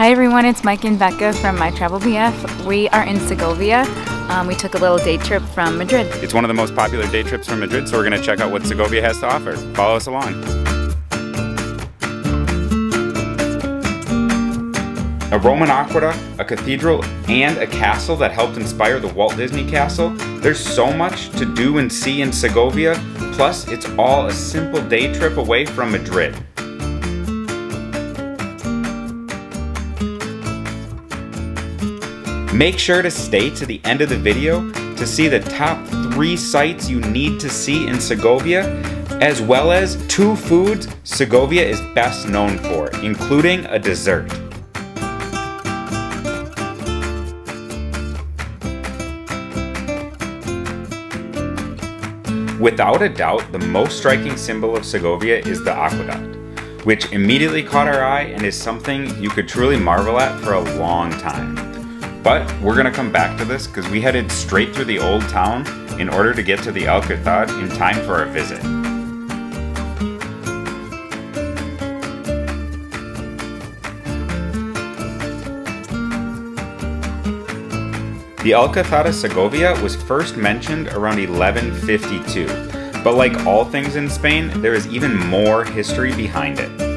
Hi everyone, it's Mike and Becca from My Travel BF. We are in Segovia. Um, we took a little day trip from Madrid. It's one of the most popular day trips from Madrid, so we're going to check out what Segovia has to offer. Follow us along. A Roman aqueduct, a cathedral, and a castle that helped inspire the Walt Disney Castle. There's so much to do and see in Segovia, plus it's all a simple day trip away from Madrid. Make sure to stay to the end of the video to see the top three sites you need to see in Segovia, as well as two foods Segovia is best known for, including a dessert. Without a doubt, the most striking symbol of Segovia is the aqueduct, which immediately caught our eye and is something you could truly marvel at for a long time. But we're gonna come back to this because we headed straight through the old town in order to get to the Alcazar in time for our visit. The Alcazar Segovia was first mentioned around 1152, but like all things in Spain, there is even more history behind it.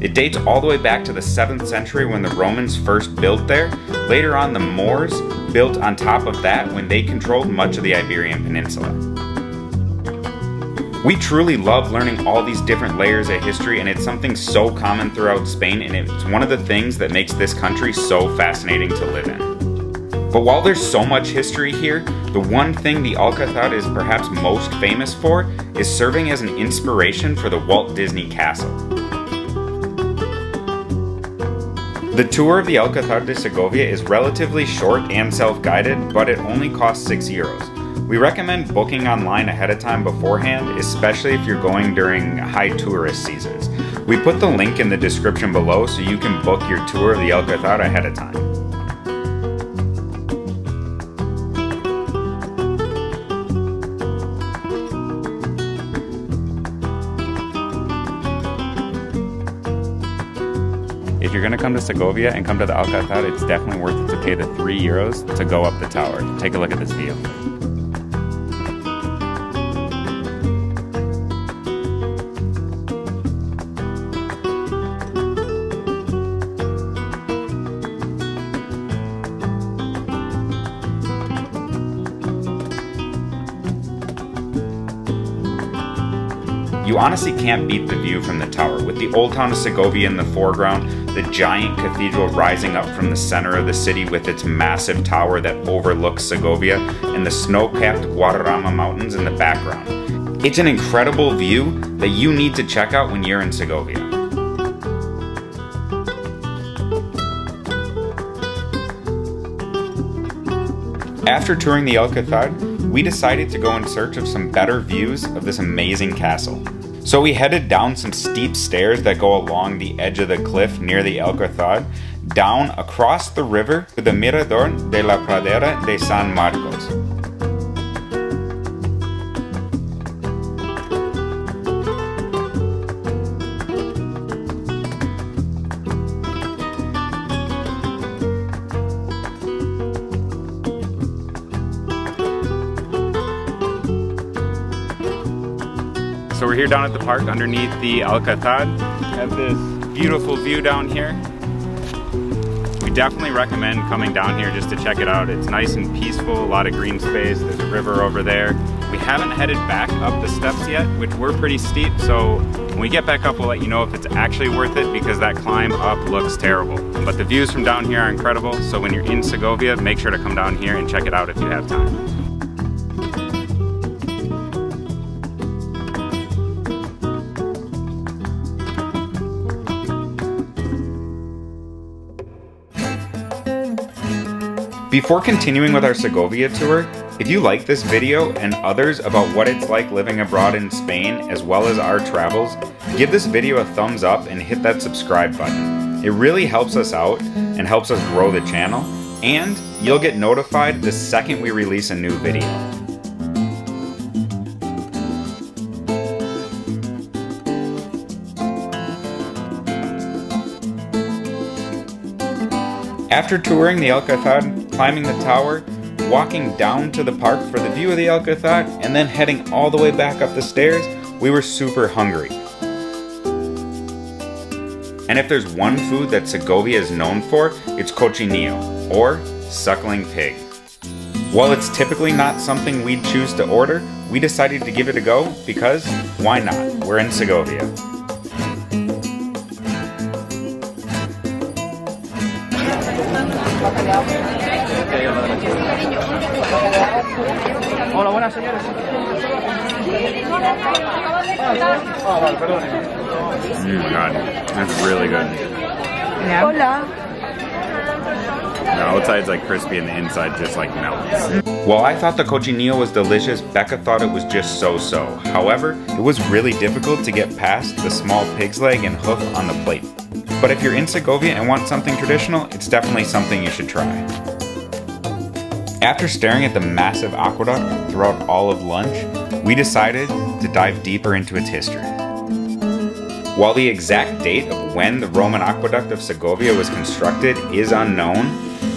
It dates all the way back to the 7th century when the Romans first built there. Later on, the Moors built on top of that when they controlled much of the Iberian Peninsula. We truly love learning all these different layers of history, and it's something so common throughout Spain, and it's one of the things that makes this country so fascinating to live in. But while there's so much history here, the one thing the Alcazar is perhaps most famous for is serving as an inspiration for the Walt Disney Castle. The tour of the Alcazar de Segovia is relatively short and self-guided, but it only costs 6 euros. We recommend booking online ahead of time beforehand, especially if you're going during high tourist seasons. We put the link in the description below so you can book your tour of the Alcazar ahead of time. You're gonna come to Segovia and come to the Alcazar, it's definitely worth it to pay the three euros to go up the tower. Take a look at this view. You honestly can't beat the view from the tower, with the old town of Segovia in the foreground, the giant cathedral rising up from the center of the city with its massive tower that overlooks Segovia, and the snow-capped Guadarrama Mountains in the background. It's an incredible view that you need to check out when you're in Segovia. After touring the Alcazar, we decided to go in search of some better views of this amazing castle. So we headed down some steep stairs that go along the edge of the cliff near the El Alcazar, down across the river to the Mirador de la Pradera de San Marcos. So we're here down at the park underneath the Alcazar. Have this beautiful view down here. We definitely recommend coming down here just to check it out. It's nice and peaceful, a lot of green space. There's a river over there. We haven't headed back up the steps yet, which were pretty steep. So when we get back up, we'll let you know if it's actually worth it because that climb up looks terrible. But the views from down here are incredible. So when you're in Segovia, make sure to come down here and check it out if you have time. Before continuing with our Segovia tour, if you like this video and others about what it's like living abroad in Spain as well as our travels, give this video a thumbs up and hit that subscribe button. It really helps us out and helps us grow the channel, and you'll get notified the second we release a new video. After touring the Alcazar climbing the tower, walking down to the park for the view of the Alcazar, and then heading all the way back up the stairs, we were super hungry. And if there's one food that Segovia is known for, it's cochinillo, or suckling pig. While it's typically not something we'd choose to order, we decided to give it a go because why not? We're in Segovia. Hola, buenas señores. Mm, God, that's really good. Yeah. Hola. The outside's like crispy and the inside just like melts. While I thought the cochinillo was delicious, Becca thought it was just so-so. However, it was really difficult to get past the small pig's leg and hoof on the plate. But if you're in Segovia and want something traditional, it's definitely something you should try. After staring at the massive aqueduct throughout all of lunch, we decided to dive deeper into its history. While the exact date of when the Roman aqueduct of Segovia was constructed is unknown,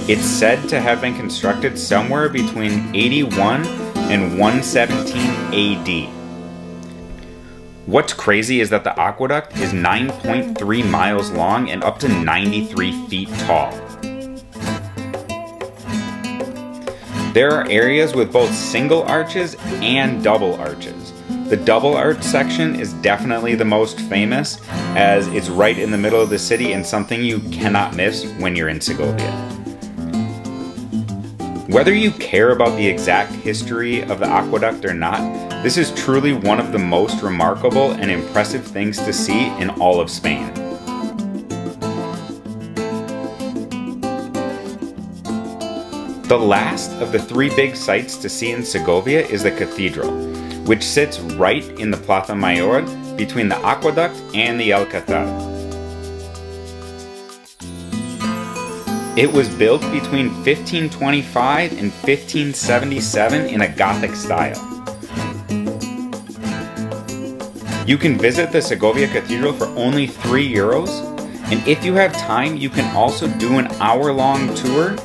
it's said to have been constructed somewhere between 81 and 117 AD. What's crazy is that the aqueduct is 9.3 miles long and up to 93 feet tall. There are areas with both single arches and double arches. The double arch section is definitely the most famous as it's right in the middle of the city and something you cannot miss when you're in Segovia. Whether you care about the exact history of the aqueduct or not, this is truly one of the most remarkable and impressive things to see in all of Spain. The last of the three big sights to see in Segovia is the cathedral, which sits right in the Plaza Mayor between the aqueduct and the Alcazar. It was built between 1525 and 1577 in a Gothic style. You can visit the Segovia Cathedral for only 3 euros, and if you have time, you can also do an hour long tour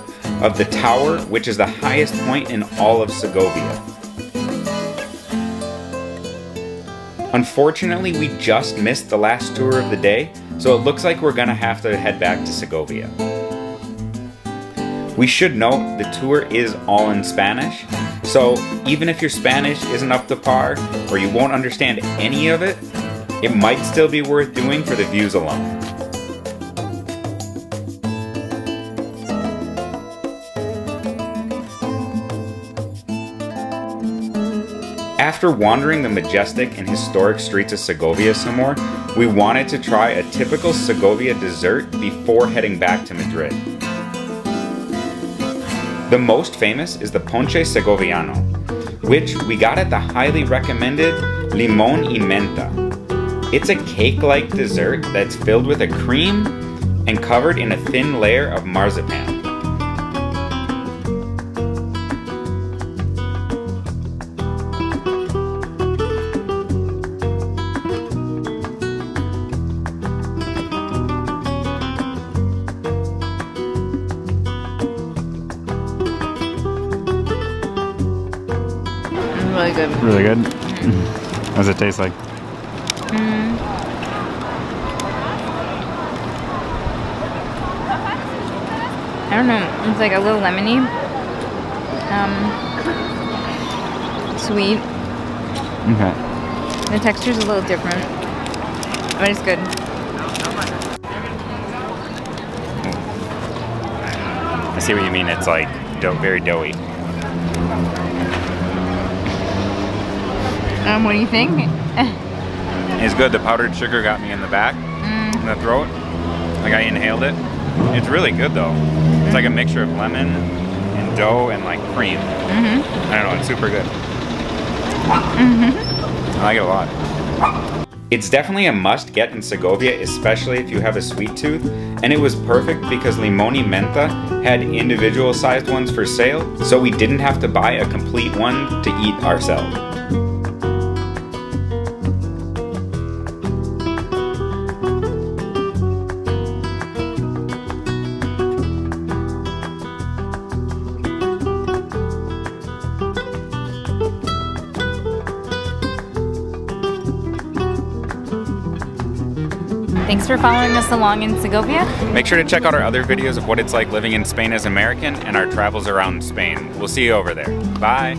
of the tower, which is the highest point in all of Segovia. Unfortunately, we just missed the last tour of the day, so it looks like we're gonna have to head back to Segovia. We should note the tour is all in Spanish, so even if your Spanish isn't up to par or you won't understand any of it, it might still be worth doing for the views alone. After wandering the majestic and historic streets of Segovia some more, we wanted to try a typical Segovia dessert before heading back to Madrid. The most famous is the Ponche Segoviano, which we got at the highly recommended Limon y Menta. It's a cake-like dessert that's filled with a cream and covered in a thin layer of marzipan. Really good. Really good. What does it taste like? I don't know. It's like a little lemony. Um, sweet. Okay. The texture's a little different, but it's good. I see what you mean. It's like dough, very doughy. Um, what do you think? It's good. The powdered sugar got me in the back, in the throat. Like I inhaled it. It's really good though. It's like a mixture of lemon and dough and like cream. Mm-hmm. I don't know. It's super good. I like it a lot. It's definitely a must get in Segovia, especially if you have a sweet tooth. And it was perfect because Limon y Menta had individual sized ones for sale, so we didn't have to buy a complete one to eat ourselves. Thanks for following us along in Segovia. Make sure to check out our other videos of what it's like living in Spain as American and our travels around Spain. We'll see you over there. Bye.